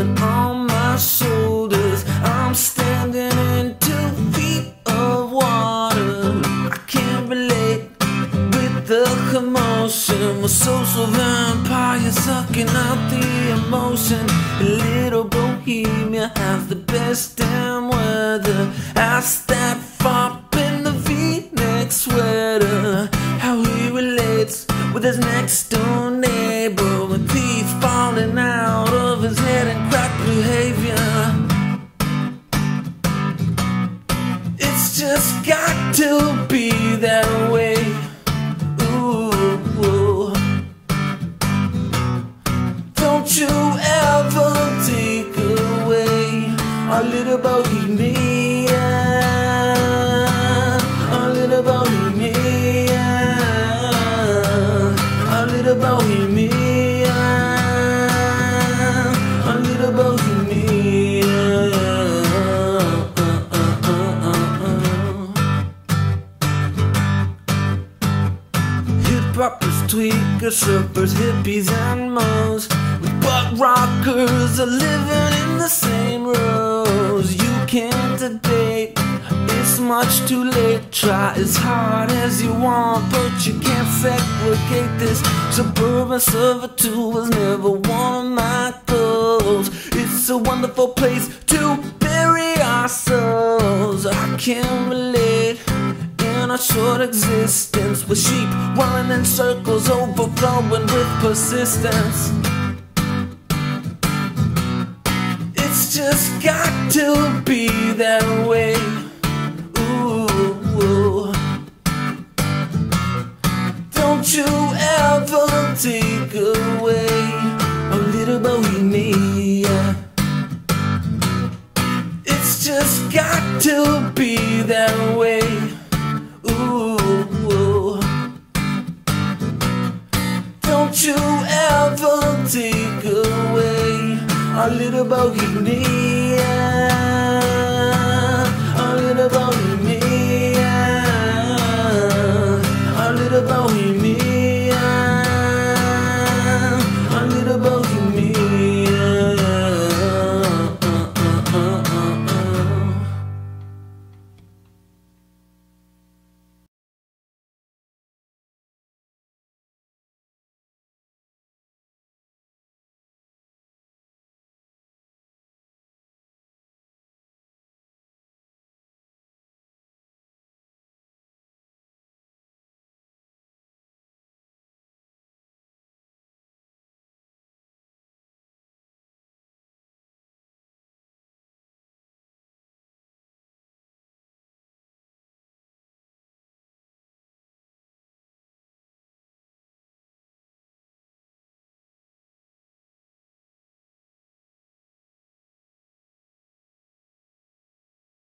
on my shoulders. I'm standing in two feet of water. I can't relate with the commotion. My social vampire sucking out the emotion. A little bohemia has the best damn weather. Ask that fop in the V-neck sweater how he relates with his next door to be that tweakers, surfers, hippies, and mo's. With butt rockers are living in the same rows. You can't debate, it's much too late. Try as hard as you want, but you can't segregate this. Suburban servitude was never one of my goals. It's a wonderful place to bury ourselves. I can't a short existence with sheep running in circles, overflowing with persistence. It's just got to be that way. Ooh. Don't you ever take away a little bohemia. It's just got to be that way. A little bohemia, a little bohemia.